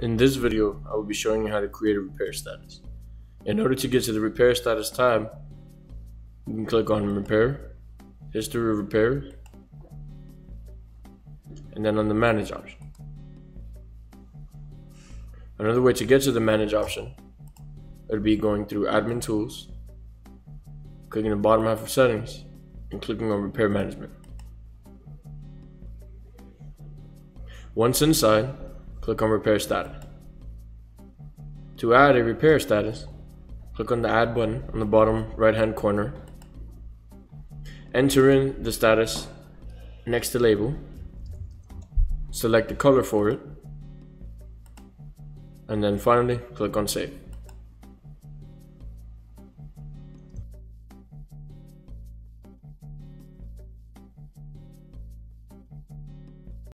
In this video, I will be showing you how to create a repair status. In order to get to the repair status tab, you can click on repair, history of repair, and then on the manage option. Another way to get to the manage option would be going through admin tools, clicking the bottom half of settings, and clicking on repair management. Once inside, click on repair status. To add a repair status, click on the add button on the bottom right hand corner. Enter in the status next to label. Select the color for it. And then finally click on save.